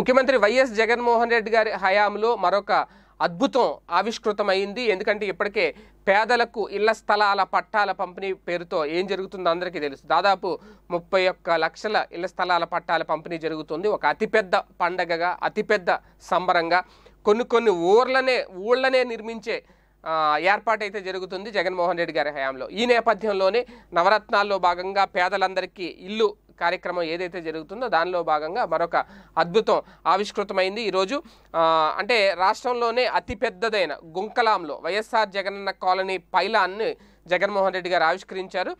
ముఖ్యమంత్రి వైఎస్ జగన్మోహన్ రెడ్డి గారి హయాంలో మరొక అద్భుతం ఆవిష్కృతమైంది. ఎందుకంటే ఇప్పటికే పేదలకు ఇళ్ళ స్థలాల పట్టాల పంపిణీ పేరుతో ఏం జరుగుతుందో అందరికీ తెలుసు. దాదాపు ముప్పై ఒక్క లక్షల ఇళ్ళ స్థలాల పట్టాల పంపిణీ జరుగుతుంది. ఒక అతిపెద్ద పండగగా అతిపెద్ద సంబరంగా కొన్ని కొన్ని ఊర్లనే ఊళ్ళనే నిర్మించే ఏర్పాటైతే జరుగుతుంది జగన్మోహన్ రెడ్డి గారి హయాంలో. ఈ నేపథ్యంలోనే నవరత్నాల్లో భాగంగా పేదలందరికీ ఇల్లు కార్యక్రమం ఏదైతే జరుగుతుందో దానిలో భాగంగా మరొక అద్భుతం ఆవిష్కృతమైంది. ఈరోజు అంటే రాష్ట్రంలోనే అతిపెద్దదైన గుంకలాంలో వైఎస్ఆర్ జగనన్న కాలనీ పైలాన్ని జగన్మోహన్ రెడ్డి గారు ఆవిష్కరించారు.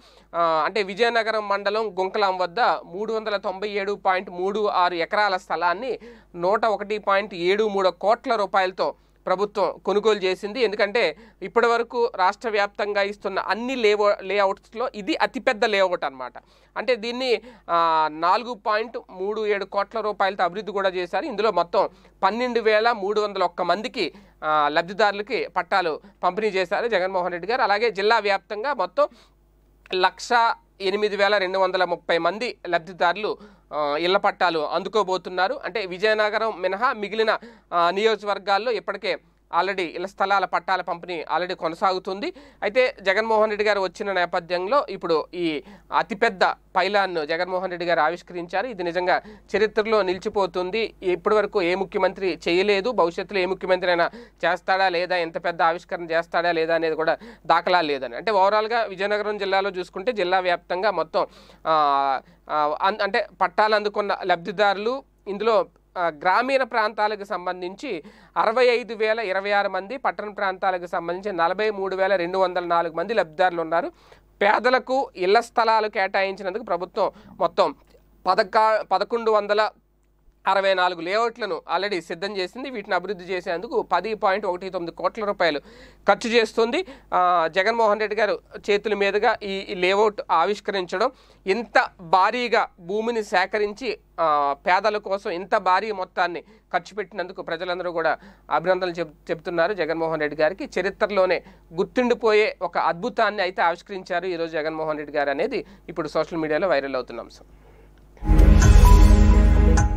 అంటే విజయనగరం మండలం గుంకలాం వద్ద మూడు వందల తొంభై ఏడు పాయింట్ మూడు ఆరు ఎకరాల స్థలాన్ని నూట ఒకటి పాయింట్ ఏడు మూడు కోట్ల రూపాయలతో ప్రభుత్వం కొనుగోలు చేసింది. ఎందుకంటే ఇప్పటి వరకు రాష్ట్ర వ్యాప్తంగా ఇస్తున్న అన్ని లేవో లేఅవుట్స్లో ఇది అతిపెద్ద లేఅవుట్ అన్నమాట. అంటే దీన్ని నాలుగు పాయింట్ మూడు ఏడు కోట్ల రూపాయలతో అభివృద్ధి కూడా చేశారు. ఇందులో మొత్తం పన్నెండు వేల మూడు వందల ఒక్క మందికి లబ్ధిదారులకి పట్టాలు పంపిణీ చేశారు జగన్మోహన్ రెడ్డి గారు. అలాగే జిల్లా వ్యాప్తంగా మొత్తం లక్ష ఎనిమిది వేల రెండు వందల ముప్పై మంది లబ్ధిదారులు ఇళ్ళ పట్టాలు అందుకోబోతున్నారు. అంటే విజయనగరం మినహా మిగిలిన నియోజకవర్గాల్లో ఇప్పటికే ఆల్రెడీ ఇళ్ళ స్థలాల పట్టాల పంపిణీ ఆల్రెడీ కొనసాగుతుంది. అయితే జగన్మోహన్ రెడ్డి గారు వచ్చిన నేపథ్యంలో ఇప్పుడు ఈ అతిపెద్ద పైలాన్ను జగన్మోహన్ రెడ్డి గారు ఆవిష్కరించారు. ఇది నిజంగా చరిత్రలో నిలిచిపోతుంది. ఇప్పటి వరకు ఏ ముఖ్యమంత్రి చేయలేదు. భవిష్యత్తులో ఏ ముఖ్యమంత్రి అయినా చేస్తాడా లేదా ఎంత పెద్ద ఆవిష్కరణ చేస్తాడా లేదా అనేది కూడా దాఖలా లేదని. అంటే ఓవరాల్గా విజయనగరం జిల్లాలో చూసుకుంటే జిల్లా వ్యాప్తంగా మొత్తం అన్- అంటే పట్టాలు అందుకున్న లబ్ధిదారులు ఇందులో గ్రామీణ ప్రాంతాలకు సంబంధించి అరవై ఐదు వేల ఇరవై ఆరు మంది పట్టణ ప్రాంతాలకు సంబంధించి నలభై మూడు వేల రెండు వందల నాలుగు మంది లబ్ధిదారులు ఉన్నారు. పేదలకు ఇళ్ళ స్థలాలు కేటాయించినందుకు ప్రభుత్వం మొత్తం పదకా పదకొండు వందల అరవై నాలుగు లేఅవుట్లను ఆల్రెడీ సిద్ధం చేసింది. వీటిని అభివృద్ధి చేసేందుకు పది పాయింట్ ఒకటి తొమ్మిది కోట్ల రూపాయలు ఖర్చు చేస్తుంది. జగన్మోహన్ రెడ్డి గారు చేతుల మీదుగా ఈ లేఅవుట్ ఆవిష్కరించడం ఇంత భారీగా భూమిని సేకరించి పేదల కోసం ఇంత భారీ మొత్తాన్ని ఖర్చు పెట్టినందుకు ప్రజలందరూ కూడా అభినందనలు చెప్ చెప్తున్నారు జగన్మోహన్ రెడ్డి గారికి. చరిత్రలోనే గుర్తుండిపోయే ఒక అద్భుతాన్ని అయితే ఆవిష్కరించారు ఈరోజు జగన్మోహన్ రెడ్డి గారు అనేది ఇప్పుడు సోషల్ మీడియాలో వైరల్ అవుతున్న అంశం.